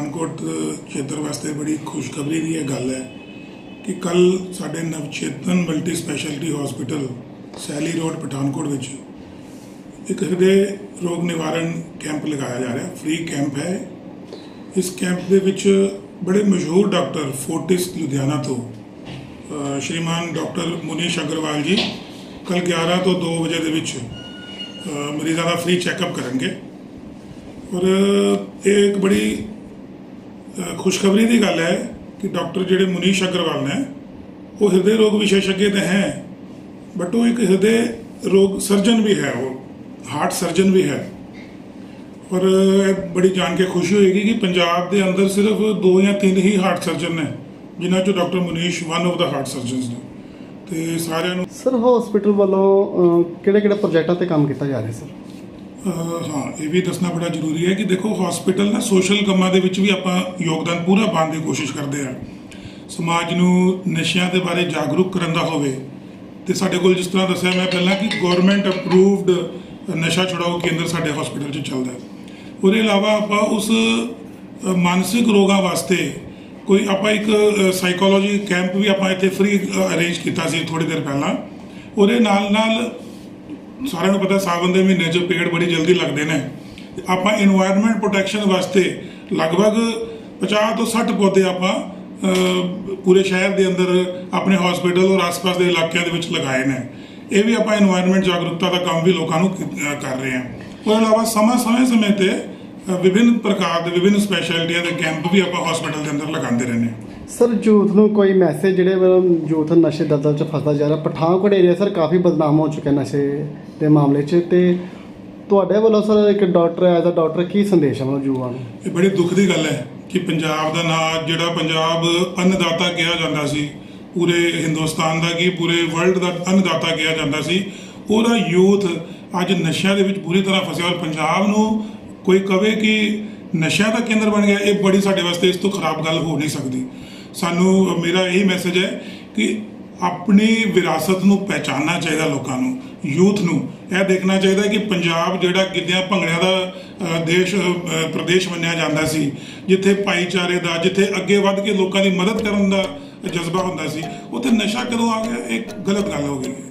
ਪਠਾਨਕੋਟ ਖੇਤਰ ਵਾਸਤੇ ਬੜੀ ਖੁਸ਼ਖਬਰੀ ਦੀ ਇਹ ਗੱਲ ਹੈ ਕਿ ਕੱਲ ਸਾਡੇ Navchetan multi speciality hospital Saili road, Pathankot ਵਿੱਚ ਇੱਕ ਹਿਰਦੇ ਰੋਗ ਨਿਵਾਰਨ ਕੈਂਪ ਲਗਾਇਆ ਜਾ ਰਿਹਾ ਫ੍ਰੀ ਕੈਂਪ ਹੈ। ਇਸ ਕੈਂਪ ਦੇ ਵਿੱਚ ਬੜੇ ਮਸ਼ਹੂਰ ਡਾਕਟਰ ਫੋਰਟਿਸ ਲੁਧਿਆਣਾ ਤੋਂ ਸ਼੍ਰੀਮਾਨ ਡਾਕਟਰ ਮੁਨੀਸ਼ ਅਗਰਵਾਲ ਜੀ ਕੱਲ 11 ਤੋਂ 2 ਵਜੇ ਦੇ ਵਿੱਚ ਮਰੀਜ਼ਾਂ ਦਾ ਫ੍ਰੀ ਚੈੱਕਅਪ ਕਰਨਗੇ। ਔਰ ਇਹ ਇੱਕ ਬੜੀ ਖੁਸ਼ਖਬਰੀ ਦੀ ਗੱਲ ਹੈ ਕਿ ਡਾਕਟਰ ਜਿਹੜੇ ਮੁਨੀਸ਼ ਅਗਰਵਾਲ ਨੇ, ਉਹ ਹਿਰਦੇ ਰੋਗ ਵਿਸ਼ੇਸ਼ज्ञ ਤਾਂ ਹੈ ਬਟ ਉਹ ਇੱਕ ਹਿਰਦੇ ਰੋਗ ਸਰਜਨ ਵੀ ਹੈ, ਉਹ ਹਾਰਟ ਸਰਜਨ ਵੀ ਹੈ। ਔਰ ਬੜੀ ਜਾਣ ਕੇ ਖੁਸ਼ੀ ਹੋਏਗੀ ਕਿ ਪੰਜਾਬ ਦੇ ਅੰਦਰ ਸਿਰਫ ਦੋ ਜਾਂ ਤਿੰਨ ਹੀ ਹਾਰਟ ਸਰਜਨ ਨੇ, ਜਿਨ੍ਹਾਂ ਚੋਂ doctor Munish one of the heart surgeons ਨੇ। ਤੇ ਸਾਰਿਆਂ ਨੂੰ ਸਰ ਹਸਪੀਟਲ ਵੱਲੋਂ ਕਿਹੜੇ ਕਿਹੜੇ ਪ੍ਰੋਜੈਕਟਾਂ ਤੇ ਕੰਮ ਕੀਤਾ ਜਾ ਰਿਹਾ ਸਰ ਹਾਂ, ਇਹ ਵੀ ਦੱਸਣਾ ਬੜਾ ਜ਼ਰੂਰੀ ਹੈ ਕਿ ਦੇਖੋ ਹਸਪੀਟਲ ਨਾ ਸੋਸ਼ਲ ਕੰਮਾਂ ਦੇ ਵਿੱਚ ਵੀ ਆਪਾਂ ਯੋਗਦਾਨ ਪੂਰਾ ਪਾਉਣ ਦੀ ਕੋਸ਼ਿਸ਼ ਕਰਦੇ ਆ ਸਮਾਜ ਨੂੰ ਨਸ਼ਿਆਂ ਦੇ ਬਾਰੇ ਜਾਗਰੂਕ ਕਰਨ ਦਾ ਹੋਵੇ। ਤੇ ਸਾਡੇ ਕੋਲ ਜਿਸ ਤਰ੍ਹਾਂ ਦੱਸਿਆ ਮੈਂ ਪਹਿਲਾਂ ਕਿ ਗਵਰਨਮੈਂਟ ਅਪਰੂਵਡ ਨਸ਼ਾ ਛੁਡਾਓ ਕੇਂਦਰ ਸਾਡੇ ਹਸਪੀਟਲ 'ਚ ਚੱਲਦਾ ਹੈ। ਉਹਦੇ ਇਲਾਵਾ ਆਪਾਂ ਉਸ ਮਾਨਸਿਕ ਰੋਗਾਂ ਵਾਸਤੇ ਕੋਈ ਆਪਾਂ ਇੱਕ ਸਾਈਕੋਲੋਜੀ ਕੈਂਪ ਵੀ ਆਪਾਂ ਇੱਥੇ ਫ੍ਰੀ ਅਰੇਂਜ ਕੀਤਾ ਸੀ ਥੋੜੀ ਦੇਰ ਪਹਿਲਾਂ। ਉਹਦੇ ਨਾਲ ਨਾਲ ਸਾਰਿਆਂ ਨੂੰ ਪਤਾ ਸਾਵਨ ਦੇ ਮਹੀਨੇ 'ਚ ਪੇੜ ਬੜੀ ਜਲਦੀ ਲੱਗਦੇ ਨੇ। ਆਪਾਂ এনवायरमेंट ਪ੍ਰੋਟੈਕਸ਼ਨ ਵਾਸਤੇ ਲਗਭਗ 50 ਤੋਂ 60 ਪੌਦੇ ਆਪਾਂ ਪੂਰੇ ਸ਼ਹਿਰ ਦੇ ਅੰਦਰ ਆਪਣੇ ਹਸਪੀਟਲ ਔਰ ਆਸ-ਪਾਸ ਦੇ ਇਲਾਕਿਆਂ ਦੇ ਵਿੱਚ ਲਗਾਏ ਨੇ। ਇਹ ਵੀ ਆਪਾਂ এনवायरमेंट ਜਾਗਰੂਕਤਾ ਦਾ ਕੰਮ ਵੀ ਲੋਕਾਂ ਨੂੰ ਕਰ ਰਹੇ ਹਾਂ। ਉਸ ਇਲਾਵਾ ਸਮਾਂ-ਸਮੇਂ ਸਮੇਂ ਤੇ ਵਿਭਿੰਨ ਪ੍ਰਕਾਰ ਦੇ ਵਿਭਿੰਨ ਸਪੈਸ਼ਲਟੀਆਂ ਦੇ ਕੈਂਪ ਵੀ ਆਪਾਂ ਹਸਪੀਟਲ ਦੇ ਅੰਦਰ ਲਗਾਉਂਦੇ ਰਹਿੰਦੇ ਹਾਂ। ਸਰ ਯੂਥ ਨੂੰ ਕੋਈ ਮੈਸੇਜ ਜਿਹੜੇ ਯੂਥ ਨਸ਼ੇ ਦਲਦਲ ਚ ਫਸਦਾ ਜਾ ਰਿਹਾ, ਪਠਾਨਕੋਟ ਏਰੀਆ ਸਰ ਕਾਫੀ ਬਦਨਾਮ ਹੋ ਚੁੱਕਿਆ ਨਸ਼ੇ ਦੇ ਮਾਮਲੇ 'ਚ ਤੇ ਤੁਹਾਡੇ ਵੱਲੋਂ ਸਰ ਇੱਕ ਡਾਕਟਰ ਐਜ਼ ਅ ਡਾਕਟਰ ਕੀ ਸੰਦੇਸ਼ ਹੈ ਮਤਲਬ ਯੁਵਾ ਨੂੰ? ਇਹ ਬੜੀ ਦੁੱਖ ਦੀ ਗੱਲ ਹੈ ਕਿ ਪੰਜਾਬ ਦਾ ਨਾਂ ਜਿਹੜਾ ਪੰਜਾਬ ਅੰਨਦਾਤਾ ਕਿਹਾ ਜਾਂਦਾ ਸੀ, ਪੂਰੇ ਹਿੰਦੁਸਤਾਨ ਦਾ ਕੀ, ਪੂਰੇ ਵਰਲਡ ਦਾ ਅੰਨਦਾਤਾ ਕਿਹਾ ਜਾਂਦਾ ਸੀ, ਉਹਦਾ ਯੂਥ ਅੱਜ ਨਸ਼ਿਆਂ ਦੇ ਵਿੱਚ ਪੂਰੀ ਤਰ੍ਹਾਂ ਫਸਿਆ ਔਰ ਪੰਜਾਬ ਨੂੰ ਕੋਈ ਕਵੇ ਕਿ ਨਸ਼ਿਆਂ ਦਾ ਕੇਂਦਰ ਬਣ ਗਿਆ, ਇਹ ਬੜੀ ਸਾਡੇ ਵਾਸਤੇ ਇਸ ਤੋਂ ਖਰਾਬ ਗੱਲ ਹੋ ਨਹੀਂ ਸਕਦੀ। ਸਾਨੂੰ, ਮੇਰਾ ਇਹ ਮੈਸੇਜ ਹੈ ਕਿ ਆਪਣੀ ਵਿਰਾਸਤ ਨੂੰ ਪਹਿਚਾਨਣਾ ਚਾਹੀਦਾ ਲੋਕਾਂ ਨੂੰ, ਯੂਥ ਨੂੰ। ਇਹ ਦੇਖਣਾ ਚਾਹੀਦਾ ਕਿ ਪੰਜਾਬ ਜਿਹੜਾ ਗਿੱਧਿਆਂ ਭੰਗੜਿਆਂ ਦਾ ਦੇਸ਼ ਪ੍ਰਦੇਸ਼ ਮੰਨਿਆ ਜਾਂਦਾ ਸੀ, ਜਿੱਥੇ ਭਾਈਚਾਰੇ ਦਾ, ਜਿੱਥੇ ਅੱਗੇ ਵੱਧ ਕੇ ਲੋਕਾਂ ਦੀ ਮਦਦ ਕਰਨ ਦਾ ਜਜ਼ਬਾ ਹੁੰਦਾ ਸੀ, ਉੱਥੇ ਨਸ਼ਾ ਕਦੋਂ ਆ ਗਿਆ? ਇਹ ਗਲਤ ਗੱਲ ਹੋ ਗਈ। ਹੈ